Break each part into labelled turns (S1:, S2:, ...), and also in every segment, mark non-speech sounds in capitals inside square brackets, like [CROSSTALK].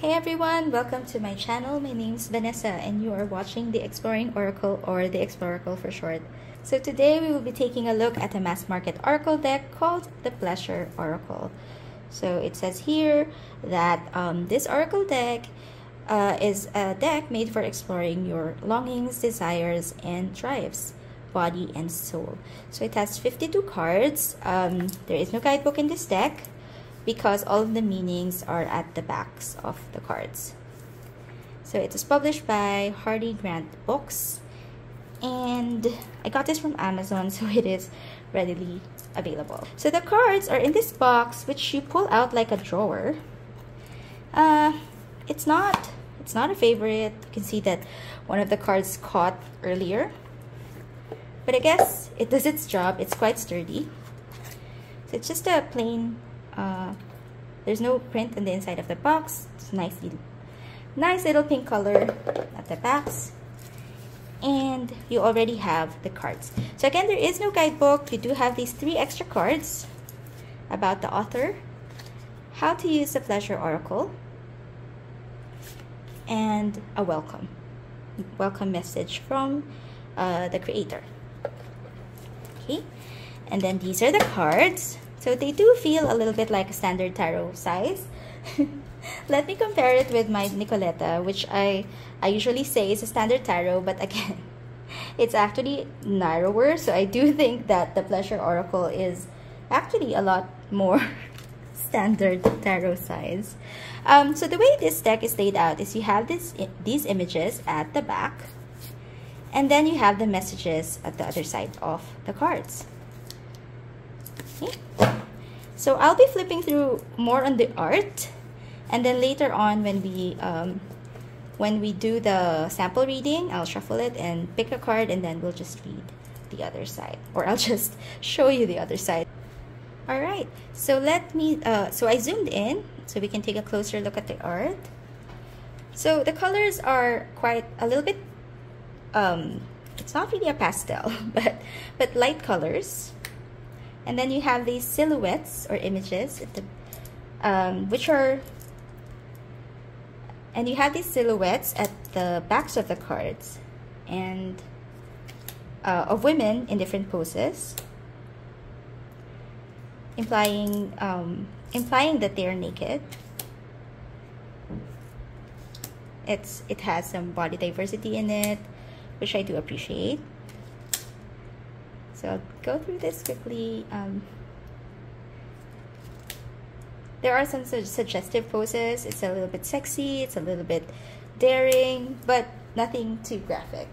S1: Hey everyone, welcome to my channel. My name is Vanessa and you are watching the Exploring Oracle or the Exploracle for short. So today we will be taking a look at a mass market Oracle deck called the Pleasure Oracle. So it says here that um, this Oracle deck uh, is a deck made for exploring your longings, desires, and drives, body and soul. So it has 52 cards. Um, there is no guidebook in this deck because all of the meanings are at the backs of the cards. So it is published by Hardie Grant Books and I got this from Amazon [LAUGHS] so it is readily available. So the cards are in this box which you pull out like a drawer. Uh, it's not it's not a favorite. You can see that one of the cards caught earlier. But I guess it does its job. It's quite sturdy. So it's just a plain uh, there's no print on the inside of the box. It's nice little, nice little pink color at the backs. And you already have the cards. So again, there is no guidebook. You do have these three extra cards about the author, how to use the Pleasure Oracle, and a welcome. Welcome message from uh, the creator. Okay, and then these are the cards. So they do feel a little bit like a standard tarot size. [LAUGHS] Let me compare it with my Nicoletta, which I, I usually say is a standard tarot, but again, [LAUGHS] it's actually narrower. So I do think that the Pleasure Oracle is actually a lot more [LAUGHS] standard tarot size. Um, so the way this deck is laid out is you have this these images at the back, and then you have the messages at the other side of the cards. Okay. So I'll be flipping through more on the art and then later on when we um, when we do the sample reading, I'll shuffle it and pick a card and then we'll just read the other side or I'll [LAUGHS] just show you the other side. All right, so let me, uh, so I zoomed in so we can take a closer look at the art. So the colors are quite a little bit, um, it's not really a pastel, [LAUGHS] but, but light colors. And then you have these silhouettes or images, the, um, which are, and you have these silhouettes at the backs of the cards and uh, of women in different poses, implying um, implying that they are naked. It's it has some body diversity in it, which I do appreciate. So I'll go through this quickly. Um, there are some su suggestive poses. It's a little bit sexy. It's a little bit daring, but nothing too graphic.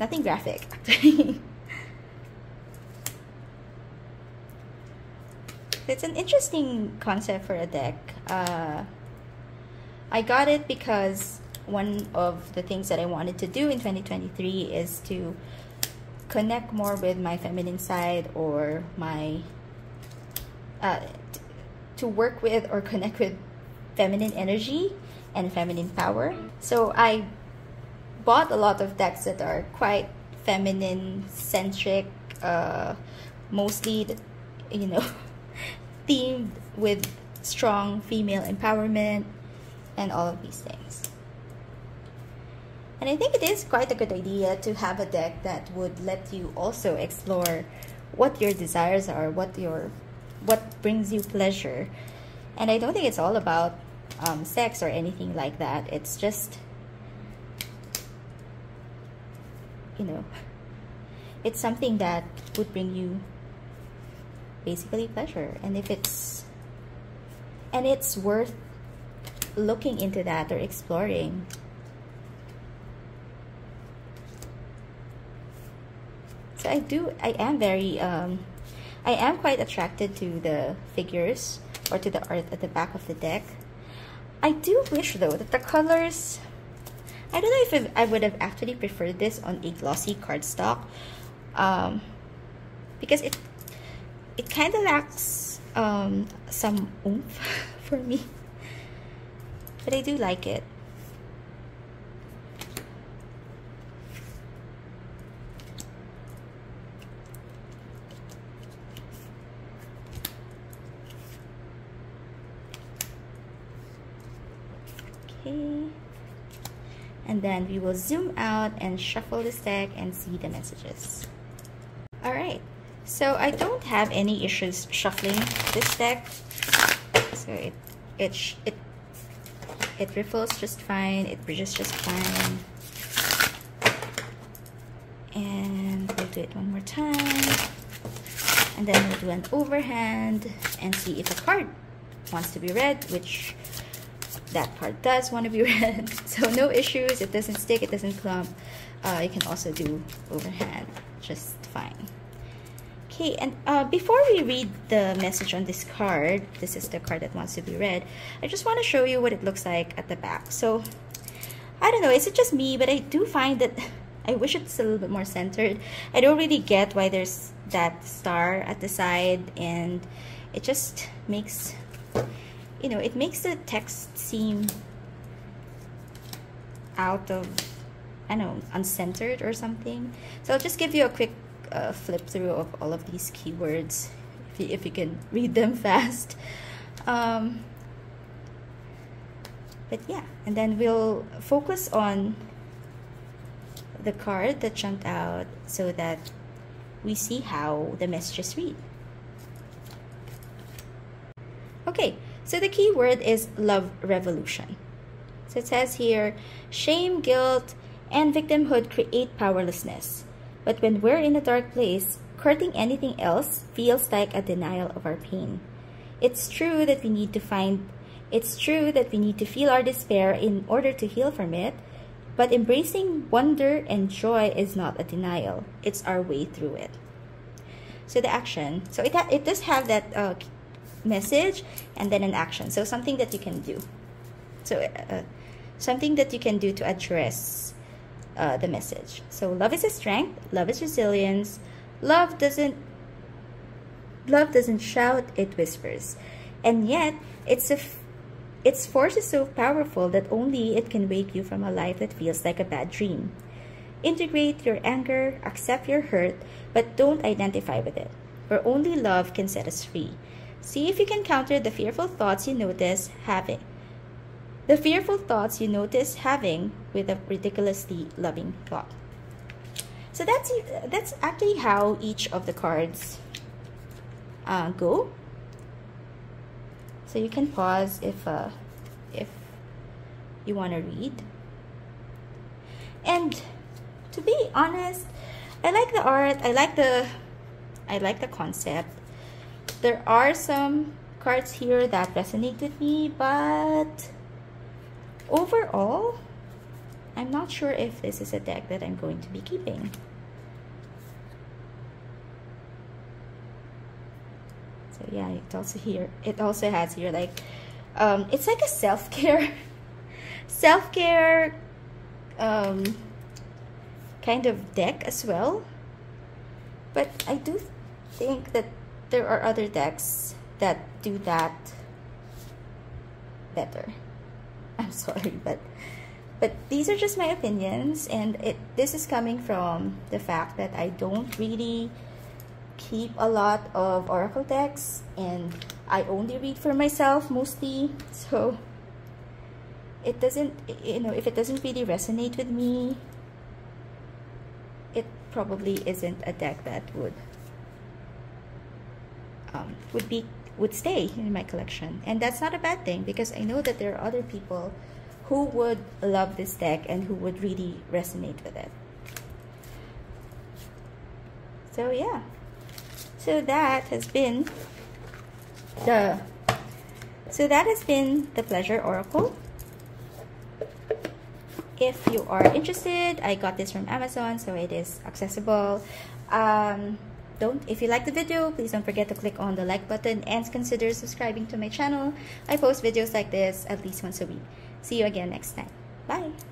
S1: Nothing graphic, actually. [LAUGHS] it's an interesting concept for a deck. Uh, I got it because one of the things that I wanted to do in 2023 is to connect more with my feminine side or my uh, to work with or connect with feminine energy and feminine power. So I bought a lot of decks that are quite feminine centric, uh, mostly, you know, [LAUGHS] themed with strong female empowerment and all of these things. And I think it is quite a good idea to have a deck that would let you also explore what your desires are, what your what brings you pleasure. And I don't think it's all about um, sex or anything like that. It's just, you know, it's something that would bring you basically pleasure. And if it's, and it's worth looking into that or exploring I do, I am very, um, I am quite attracted to the figures or to the art at the back of the deck. I do wish though that the colors, I don't know if I would have actually preferred this on a glossy cardstock um, because it, it kind of lacks um, some oomph [LAUGHS] for me. But I do like it. Okay. And then we will zoom out and shuffle the stack and see the messages. All right. So I don't have any issues shuffling this deck. So it it it it riffles just fine. It bridges just fine. And we'll do it one more time. And then we'll do an overhand and see if a card wants to be read, which that part does want to be read. So no issues. It doesn't stick. It doesn't clump. Uh, you can also do overhand just fine. Okay, and uh, before we read the message on this card, this is the card that wants to be read, I just want to show you what it looks like at the back. So, I don't know, is it just me, but I do find that [LAUGHS] I wish it's a little bit more centered. I don't really get why there's that star at the side and it just makes you know it makes the text seem out of I don't know uncentered or something so I'll just give you a quick uh, flip through of all of these keywords if you, if you can [LAUGHS] read them fast um, but yeah and then we'll focus on the card that jumped out so that we see how the messages read. Okay, so the key word is love revolution. So it says here, shame, guilt, and victimhood create powerlessness. But when we're in a dark place, courting anything else feels like a denial of our pain. It's true that we need to find, it's true that we need to feel our despair in order to heal from it, but embracing wonder and joy is not a denial, it's our way through it. So the action, so it, it does have that uh, message and then an action. So something that you can do. So uh, something that you can do to address uh, the message. So love is a strength, love is resilience. Love doesn't love doesn't shout, it whispers. And yet, it's a its force is so powerful that only it can wake you from a life that feels like a bad dream. Integrate your anger, accept your hurt, but don't identify with it. For only love can set us free. See if you can counter the fearful thoughts you notice having. The fearful thoughts you notice having with a ridiculously loving thought. So that's that's actually how each of the cards uh, go. So you can pause if uh, if you want to read. And to be honest, I like the art. I like the I like the concept. There are some cards here that resonate with me, but overall, I'm not sure if this is a deck that I'm going to be keeping. so yeah it also here it also has here like um, it's like a self-care [LAUGHS] self-care um, kind of deck as well but I do think that there are other decks that do that better. [LAUGHS] I'm sorry but but these are just my opinions and it this is coming from the fact that I don't really keep a lot of oracle decks and I only read for myself mostly [LAUGHS] so it doesn't you know if it doesn't really resonate with me it probably isn't a deck that would um, would be would stay in my collection. And that's not a bad thing because I know that there are other people who would love this deck and who would really resonate with it. So yeah. So that has been the so that has been the pleasure oracle. If you are interested i got this from amazon so it is accessible. Um, don't if you like the video please don't forget to click on the like button and consider subscribing to my channel. I post videos like this at least once a week. See you again next time. Bye